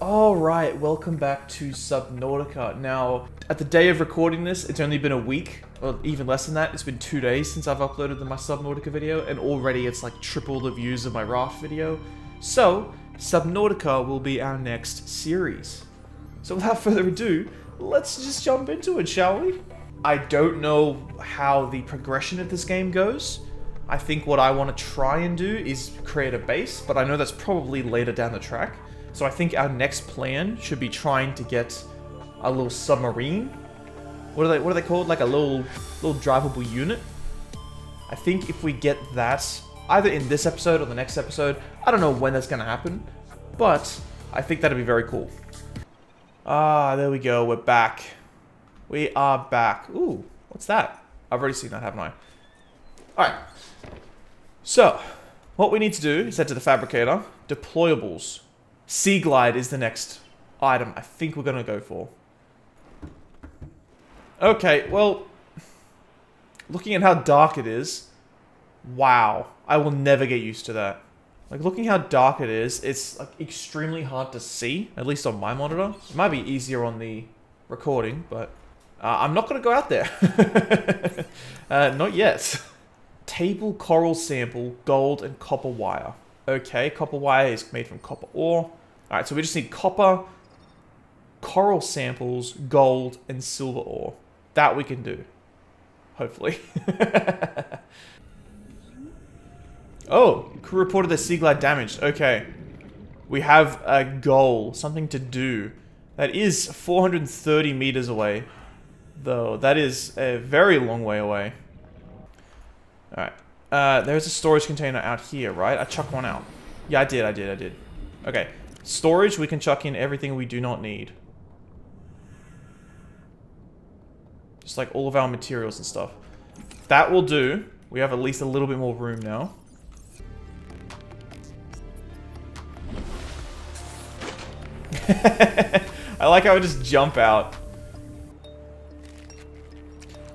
Alright, welcome back to Subnautica. Now, at the day of recording this, it's only been a week, or even less than that. It's been two days since I've uploaded the, my Subnautica video, and already it's like triple the views of my Raft video. So, Subnautica will be our next series. So without further ado, let's just jump into it, shall we? I don't know how the progression of this game goes. I think what I want to try and do is create a base, but I know that's probably later down the track. So I think our next plan should be trying to get a little submarine. What are they what are they called? Like a little little drivable unit. I think if we get that either in this episode or the next episode, I don't know when that's going to happen, but I think that'd be very cool. Ah, there we go. We're back. We are back. Ooh, what's that? I've already seen that, haven't I? Alright. So, what we need to do is head to the fabricator. Deployables. Sea Glide is the next item I think we're going to go for. Okay, well, looking at how dark it is, wow, I will never get used to that. Like, looking how dark it is, it's like extremely hard to see, at least on my monitor. It might be easier on the recording, but uh, I'm not going to go out there. uh, not yet. Table coral sample, gold, and copper wire. Okay, copper wire is made from copper ore. Alright, so we just need copper, coral samples, gold, and silver ore. That we can do. Hopefully. oh, crew reported the Sea Glide damaged. Okay. We have a goal, something to do. That is 430 meters away. Though, that is a very long way away. Alright. Uh, there's a storage container out here, right? I chuck one out. Yeah, I did, I did, I did. Okay. Storage, we can chuck in everything we do not need. Just like all of our materials and stuff. That will do. We have at least a little bit more room now. I like how I just jump out.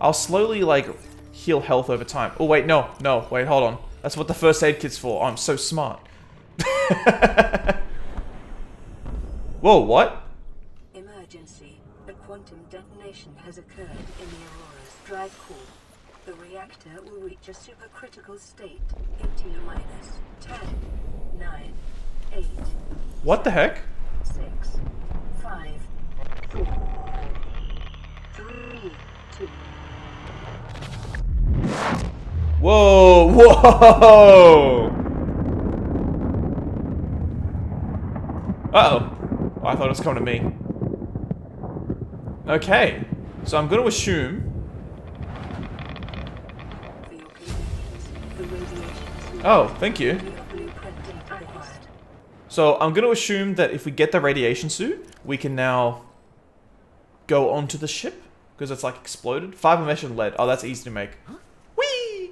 I'll slowly, like, heal health over time. Oh, wait, no, no, wait, hold on. That's what the first aid kit's for. Oh, I'm so smart. Whoa, what? Emergency. A quantum detonation has occurred in the Aurora's drive core. The reactor will reach a supercritical state in T minus 10, 9, 8, What the heck? 6, 5, 4, 3, 2, Whoa, whoa! Uh-oh. Oh, I thought it was coming to me. Okay. So I'm going to assume... for your convenience. The radiation Oh, thank you. So I'm going to assume that if we get the radiation suit, we can now go onto the ship. Because it's like exploded. Fiber mesh and lead. Oh, that's easy to make. Whee!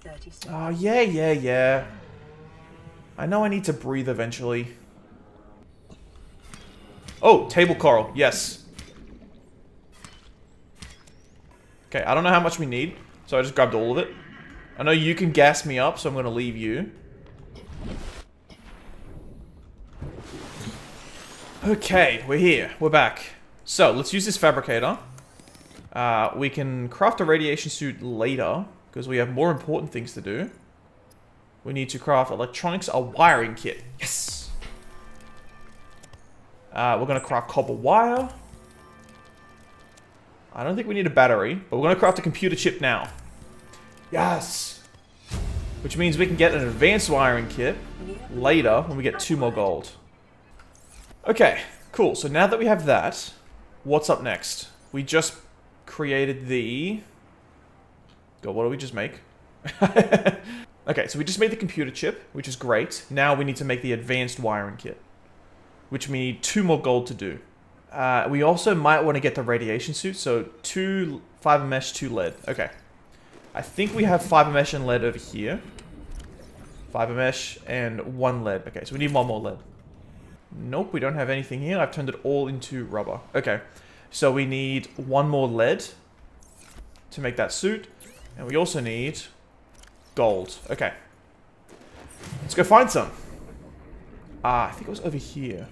30. Oh, yeah, yeah, yeah. I know I need to breathe eventually. Oh, table coral. Yes. Okay, I don't know how much we need, so I just grabbed all of it. I know you can gas me up, so I'm going to leave you. Okay, we're here. We're back. So, let's use this fabricator. Uh, we can craft a radiation suit later, because we have more important things to do. We need to craft electronics, a wiring kit. Yes! Uh, we're going to craft copper wire. I don't think we need a battery, but we're going to craft a computer chip now. Yes! Which means we can get an advanced wiring kit later when we get two more gold. Okay, cool. So now that we have that, what's up next? We just created the... God, what did we just make? okay, so we just made the computer chip, which is great. Now we need to make the advanced wiring kit, which we need two more gold to do. Uh, we also might want to get the radiation suit, so two fiber mesh, two lead. Okay. I think we have fiber mesh and lead over here. Fiber mesh and one lead. Okay, so we need one more lead. Nope, we don't have anything here. I've turned it all into rubber. Okay, so we need one more lead to make that suit. And we also need gold. Okay. Let's go find some. Ah, I think it was over here.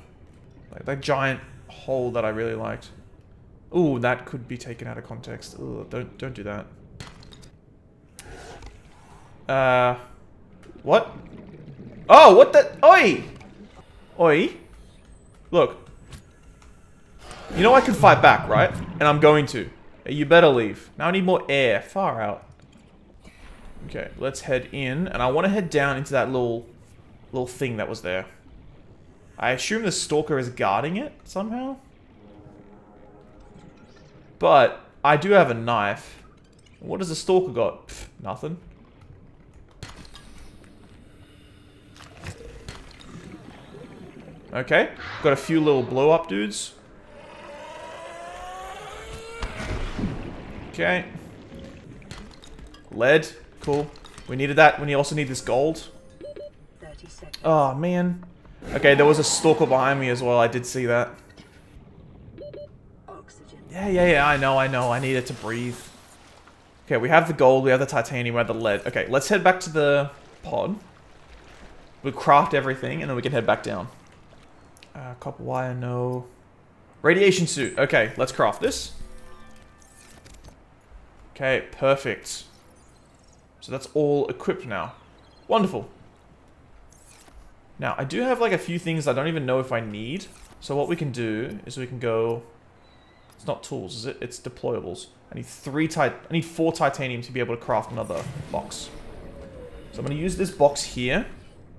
Like that giant hole that I really liked. Ooh, that could be taken out of context. Don't don't do that. Uh, what? Oh, what the? Oi! Oi! Look. You know I can fight back, right? And I'm going to. You better leave. Now I need more air. Far out. Okay, let's head in. And I want to head down into that little, little thing that was there. I assume the stalker is guarding it somehow. But I do have a knife. What does the stalker got? Pff, nothing. Okay, got a few little blow up dudes. Okay. Lead, cool. We needed that. When we also need this gold. 30 seconds. Oh, man. Okay, there was a stalker behind me as well. I did see that. Oxygen. Yeah, yeah, yeah. I know, I know. I needed to breathe. Okay, we have the gold. We have the titanium. We have the lead. Okay, let's head back to the pod. We'll craft everything, and then we can head back down. Uh, copper wire, no. Radiation suit. Okay, let's craft this. Okay, perfect. So that's all equipped now. Wonderful. Now, I do have like a few things I don't even know if I need. So what we can do is we can go... It's not tools, is it? It's deployables. I need three tit I need four titanium to be able to craft another box. So I'm going to use this box here.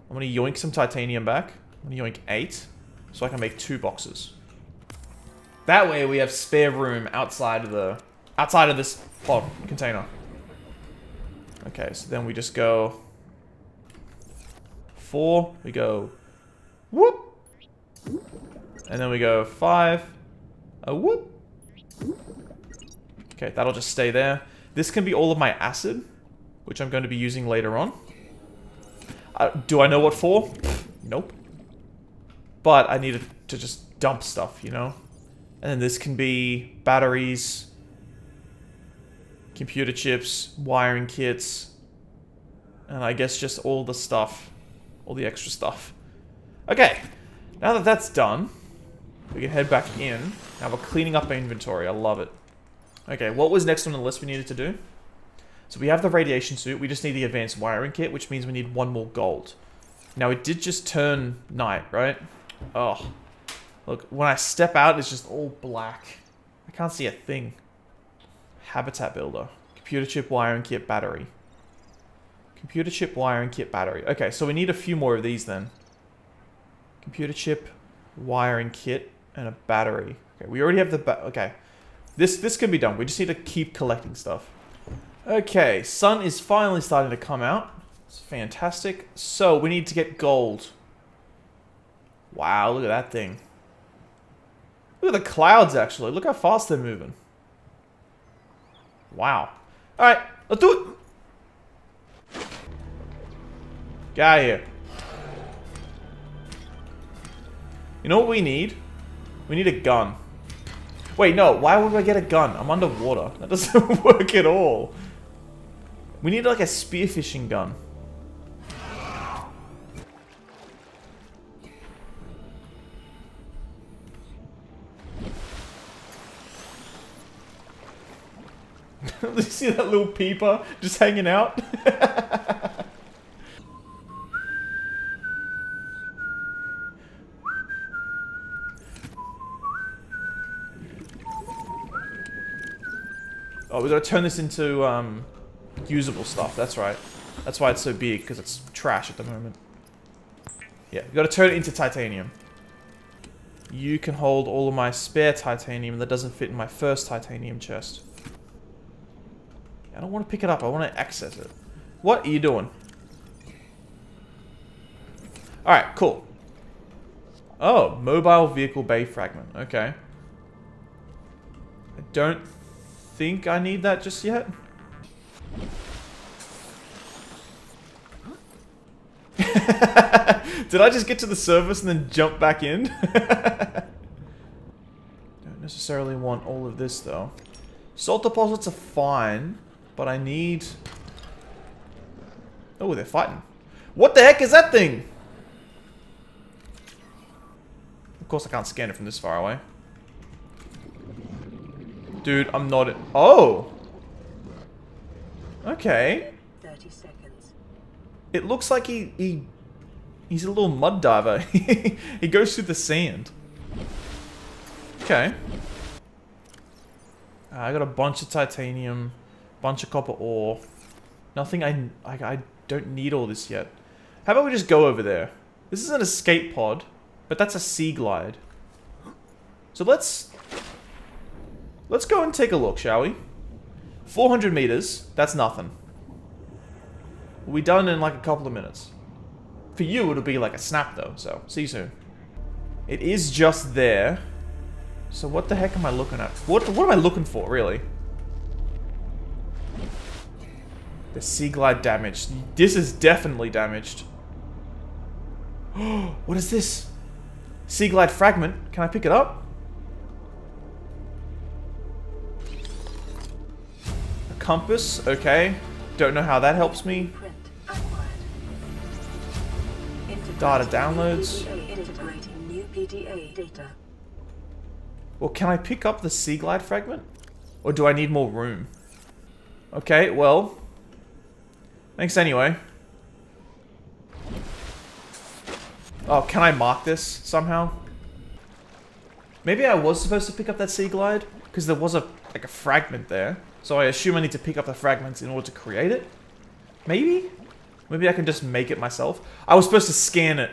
I'm going to yoink some titanium back. I'm going to yoink eight. So I can make two boxes. That way we have spare room outside of the outside of this pod container. Okay, so then we just go four, we go whoop. And then we go five, a whoop. Okay, that'll just stay there. This can be all of my acid, which I'm going to be using later on. Uh, do I know what for? Nope. But I needed to just dump stuff, you know? And then this can be batteries, computer chips, wiring kits, and I guess just all the stuff, all the extra stuff. Okay, now that that's done, we can head back in. Now we're cleaning up our inventory, I love it. Okay, what was next on the list we needed to do? So we have the radiation suit, we just need the advanced wiring kit, which means we need one more gold. Now it did just turn night, right? Oh. Look, when I step out, it's just all black. I can't see a thing. Habitat builder. Computer chip wiring kit battery. Computer chip wiring kit battery. Okay, so we need a few more of these then. Computer chip wiring kit and a battery. Okay, we already have the ba okay. This this can be done. We just need to keep collecting stuff. Okay, sun is finally starting to come out. It's fantastic. So we need to get gold. Wow, look at that thing. Look at the clouds, actually. Look how fast they're moving. Wow. Alright, let's do it. Get out of here. You know what we need? We need a gun. Wait, no. Why would I get a gun? I'm underwater. That doesn't work at all. We need like a spearfishing gun. you see that little peeper just hanging out? oh, we gotta turn this into um, usable stuff. That's right. That's why it's so big, because it's trash at the moment. Yeah, we gotta turn it into titanium. You can hold all of my spare titanium that doesn't fit in my first titanium chest. I don't want to pick it up. I want to access it. What are you doing? Alright, cool. Oh, mobile vehicle bay fragment. Okay. I don't think I need that just yet. Did I just get to the surface and then jump back in? don't necessarily want all of this though. Salt deposits are fine. But I need... Oh, they're fighting. What the heck is that thing? Of course I can't scan it from this far away. Dude, I'm not... Oh! Okay. 30 seconds. It looks like he... he he's a little mud diver. he goes through the sand. Okay. Uh, I got a bunch of titanium, bunch of copper ore. Nothing I, I... I don't need all this yet. How about we just go over there? This is an escape pod, but that's a sea glide. So let's... Let's go and take a look, shall we? 400 meters, that's nothing. We'll be done in like a couple of minutes. For you, it'll be like a snap though, so see you soon. It is just there. So what the heck am I looking at? What, what am I looking for, really? The Sea Glide damaged. This is definitely damaged. what is this? Sea Glide fragment. Can I pick it up? A compass. Okay. Don't know how that helps me. Data downloads. Well, can I pick up the Sea Glide fragment? Or do I need more room? Okay, well. Thanks anyway. Oh, can I mark this somehow? Maybe I was supposed to pick up that Sea Glide? Because there was a like a fragment there. So I assume I need to pick up the fragments in order to create it? Maybe? Maybe I can just make it myself? I was supposed to scan it.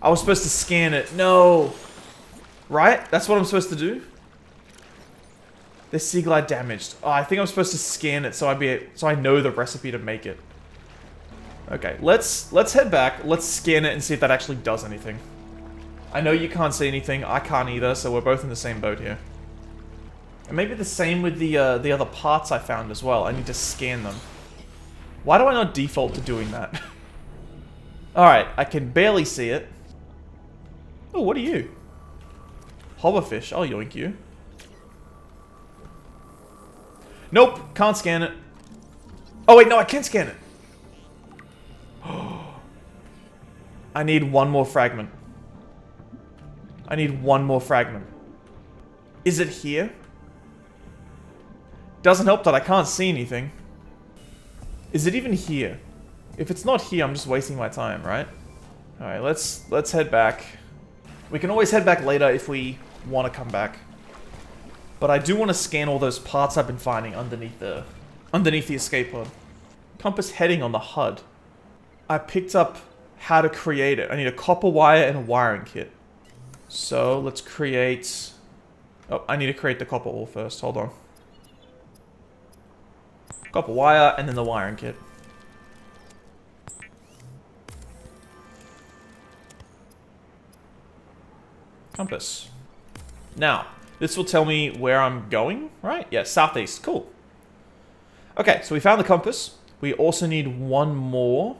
I was supposed to scan it. No! Right? That's what I'm supposed to do? The Sea Glide damaged. Oh, I think I'm supposed to scan it so I be so I know the recipe to make it. Okay, let's let's head back. Let's scan it and see if that actually does anything. I know you can't see anything. I can't either, so we're both in the same boat here. And maybe the same with the uh, the other parts I found as well. I need to scan them. Why do I not default to doing that? Alright, I can barely see it. Oh, what are you? Hoverfish. I'll yoink you. Nope, can't scan it. Oh wait, no, I can scan it. I need one more fragment. I need one more fragment. Is it here? Doesn't help that I can't see anything. Is it even here? If it's not here, I'm just wasting my time, right? Alright, let's let's head back. We can always head back later if we want to come back. But I do want to scan all those parts I've been finding underneath the underneath the escape pod. Compass heading on the HUD. I picked up how to create it. I need a copper wire and a wiring kit. So let's create... Oh, I need to create the copper ore first. Hold on. Copper wire and then the wiring kit. Compass. Now, this will tell me where I'm going, right? Yeah, southeast. Cool. Okay, so we found the compass. We also need one more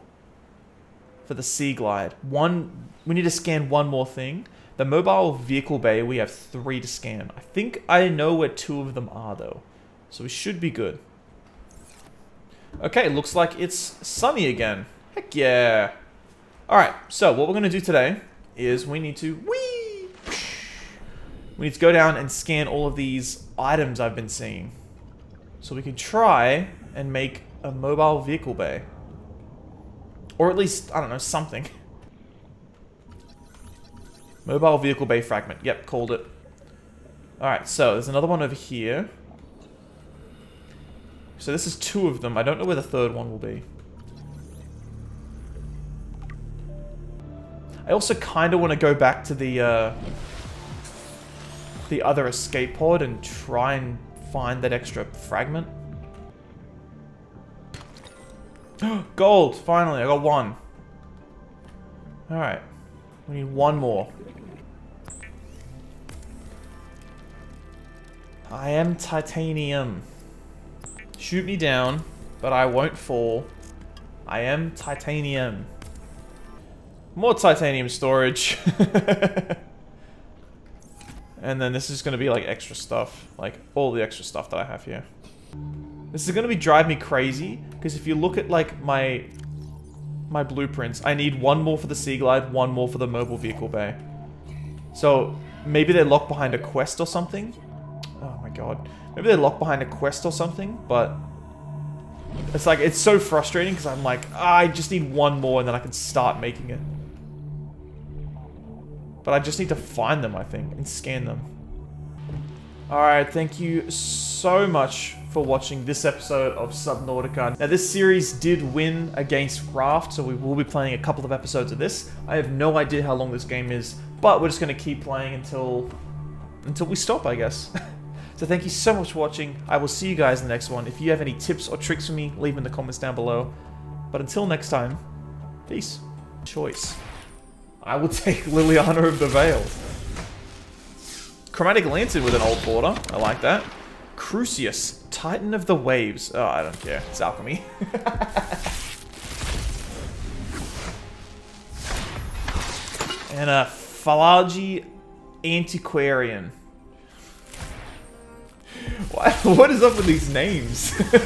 for the Sea Glide. One, we need to scan one more thing. The mobile vehicle bay, we have three to scan. I think I know where two of them are though. So we should be good. Okay, looks like it's sunny again. Heck yeah. Alright, so what we're going to do today is we need to... Whee! We need to go down and scan all of these items I've been seeing. So we can try and make a mobile vehicle bay. Or at least, I don't know, something. Mobile vehicle bay fragment. Yep, called it. Alright, so there's another one over here. So this is two of them. I don't know where the third one will be. I also kind of want to go back to the, uh, the other escape pod and try and find that extra fragment. Gold! Finally, I got one. Alright. We need one more. I am titanium. Shoot me down, but I won't fall. I am titanium. More titanium storage. and then this is going to be like extra stuff. Like all the extra stuff that I have here. This is going to be drive me crazy. Because if you look at like my my blueprints, I need one more for the Sea Glide, one more for the mobile vehicle bay. So maybe they're locked behind a quest or something. Oh my god. Maybe they're locked behind a quest or something, but it's like, it's so frustrating because I'm like, ah, I just need one more and then I can start making it. But I just need to find them, I think, and scan them. Alright, thank you so much for watching this episode of Subnautica. Now, this series did win against Raft, so we will be playing a couple of episodes of this. I have no idea how long this game is, but we're just going to keep playing until until we stop, I guess. so thank you so much for watching. I will see you guys in the next one. If you have any tips or tricks for me, leave them in the comments down below. But until next time, peace. Choice. I will take Liliana of the Veil. Chromatic Lantern with an old border. I like that. Crucius, Titan of the Waves. Oh, I don't care. It's alchemy. and a Phallagi Antiquarian. What, what is up with these names?